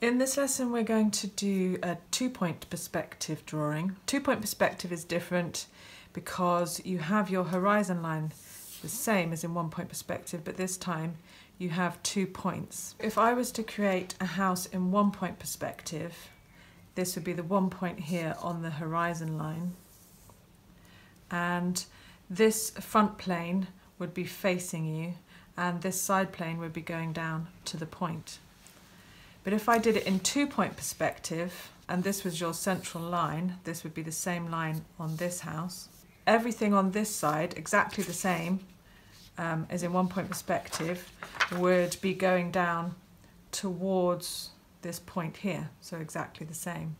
In this lesson we're going to do a two-point perspective drawing. Two-point perspective is different because you have your horizon line the same as in one-point perspective but this time you have two points. If I was to create a house in one-point perspective this would be the one point here on the horizon line and this front plane would be facing you and this side plane would be going down to the point. But if I did it in two point perspective, and this was your central line, this would be the same line on this house. Everything on this side, exactly the same um, as in one point perspective, would be going down towards this point here, so exactly the same.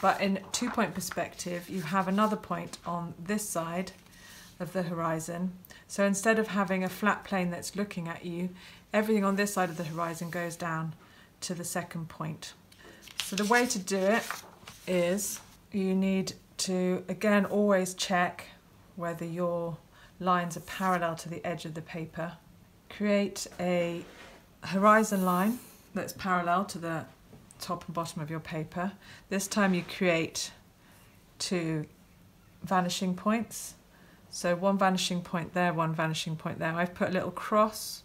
But in two point perspective, you have another point on this side of the horizon. So instead of having a flat plane that's looking at you, everything on this side of the horizon goes down to the second point. So the way to do it is you need to, again, always check whether your lines are parallel to the edge of the paper. Create a horizon line that's parallel to the top and bottom of your paper. This time you create two vanishing points. So one vanishing point there, one vanishing point there. I've put a little cross.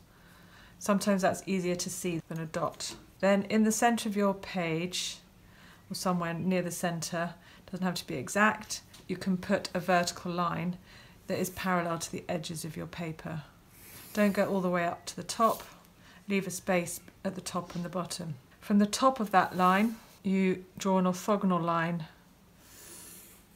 Sometimes that's easier to see than a dot. Then in the center of your page, or somewhere near the center, doesn't have to be exact, you can put a vertical line that is parallel to the edges of your paper. Don't go all the way up to the top, leave a space at the top and the bottom. From the top of that line, you draw an orthogonal line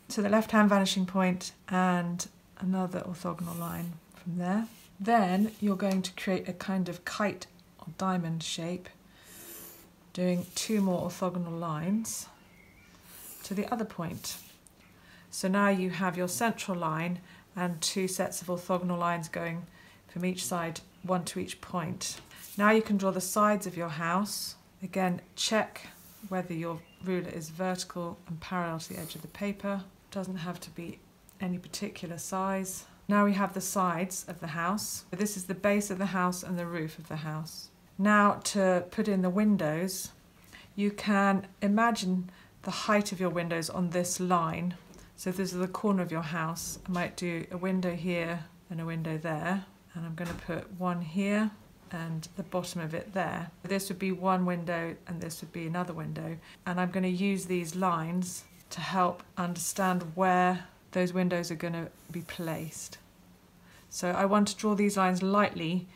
to the left-hand vanishing point and another orthogonal line from there. Then you're going to create a kind of kite or diamond shape doing two more orthogonal lines to the other point. So now you have your central line and two sets of orthogonal lines going from each side, one to each point. Now you can draw the sides of your house. Again, check whether your ruler is vertical and parallel to the edge of the paper. Doesn't have to be any particular size. Now we have the sides of the house. This is the base of the house and the roof of the house. Now to put in the windows, you can imagine the height of your windows on this line. So this is the corner of your house, I might do a window here and a window there. And I'm going to put one here and the bottom of it there. This would be one window and this would be another window. And I'm going to use these lines to help understand where those windows are going to be placed. So I want to draw these lines lightly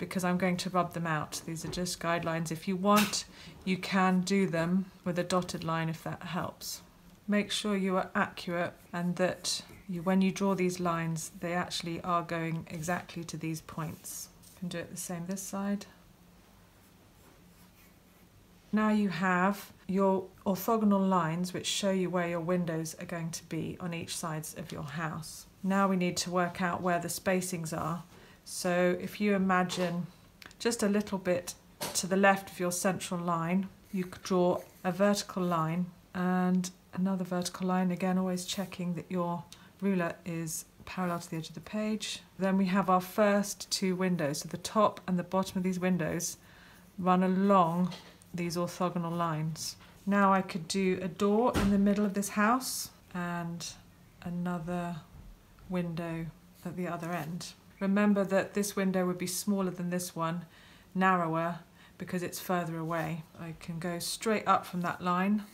because I'm going to rub them out. These are just guidelines. If you want, you can do them with a dotted line if that helps. Make sure you are accurate and that you, when you draw these lines, they actually are going exactly to these points. You can do it the same this side. Now you have your orthogonal lines which show you where your windows are going to be on each sides of your house. Now we need to work out where the spacings are so if you imagine just a little bit to the left of your central line, you could draw a vertical line and another vertical line, again always checking that your ruler is parallel to the edge of the page. Then we have our first two windows, so the top and the bottom of these windows run along these orthogonal lines. Now I could do a door in the middle of this house and another window at the other end. Remember that this window would be smaller than this one, narrower, because it's further away. I can go straight up from that line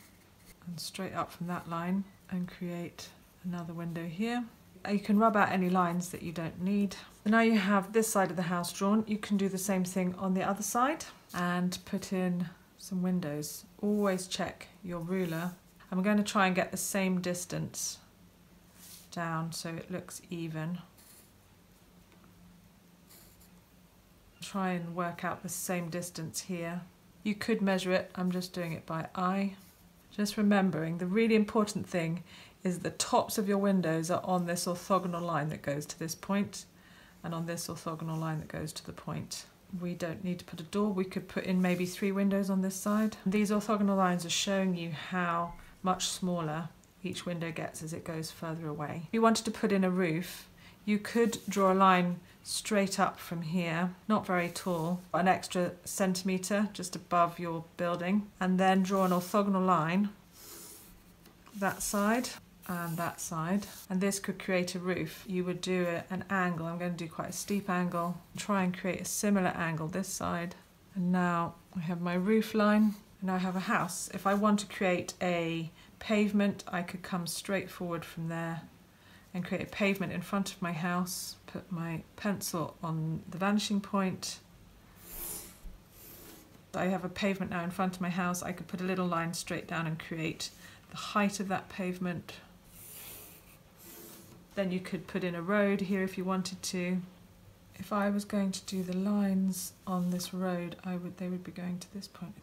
and straight up from that line and create another window here. You can rub out any lines that you don't need. So now you have this side of the house drawn. You can do the same thing on the other side and put in some windows. Always check your ruler. I'm going to try and get the same distance down so it looks even. Try and work out the same distance here. You could measure it, I'm just doing it by eye. Just remembering the really important thing is the tops of your windows are on this orthogonal line that goes to this point and on this orthogonal line that goes to the point. We don't need to put a door, we could put in maybe three windows on this side. These orthogonal lines are showing you how much smaller each window gets as it goes further away. If you wanted to put in a roof, you could draw a line straight up from here, not very tall, an extra centimetre just above your building, and then draw an orthogonal line that side and that side. And this could create a roof. You would do an angle. I'm going to do quite a steep angle try and create a similar angle this side. And now I have my roof line and I have a house. If I want to create a pavement I could come straight forward from there and create a pavement in front of my house put my pencil on the vanishing point I have a pavement now in front of my house I could put a little line straight down and create the height of that pavement then you could put in a road here if you wanted to. If I was going to do the lines on this road, I would they would be going to this point.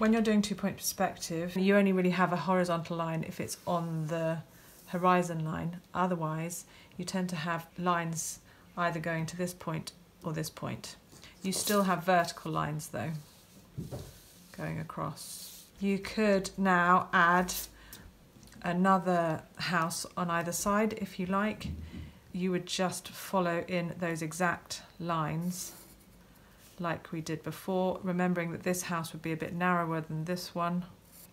When you're doing two-point perspective, you only really have a horizontal line if it's on the horizon line. Otherwise, you tend to have lines either going to this point or this point. You still have vertical lines though, going across. You could now add another house on either side if you like. You would just follow in those exact lines like we did before, remembering that this house would be a bit narrower than this one.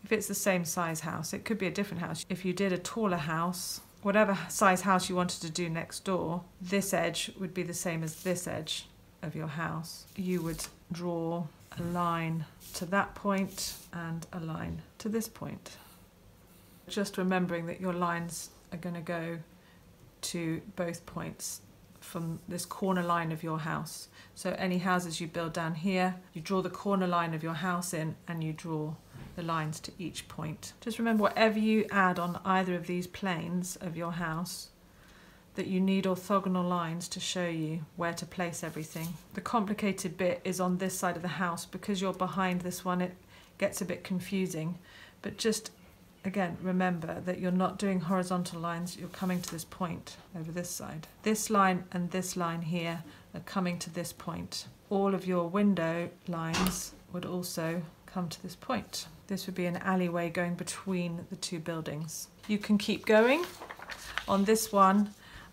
If it's the same size house, it could be a different house. If you did a taller house, whatever size house you wanted to do next door, this edge would be the same as this edge of your house. You would draw a line to that point and a line to this point. Just remembering that your lines are going to go to both points from this corner line of your house. So any houses you build down here, you draw the corner line of your house in and you draw the lines to each point. Just remember whatever you add on either of these planes of your house, that you need orthogonal lines to show you where to place everything. The complicated bit is on this side of the house because you're behind this one it gets a bit confusing but just again remember that you're not doing horizontal lines you're coming to this point over this side. This line and this line here are coming to this point. All of your window lines would also come to this point. This would be an alleyway going between the two buildings. You can keep going. On this one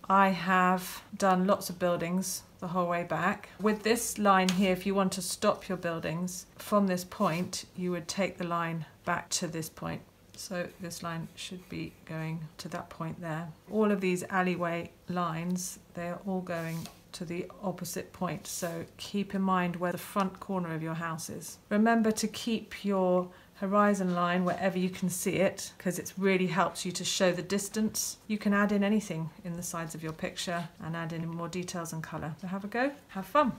I have done lots of buildings the whole way back. With this line here, if you want to stop your buildings from this point, you would take the line back to this point. So this line should be going to that point there. All of these alleyway lines, they're all going to the opposite point. So keep in mind where the front corner of your house is. Remember to keep your horizon line wherever you can see it because it really helps you to show the distance. You can add in anything in the sides of your picture and add in more details and colour. So have a go, have fun.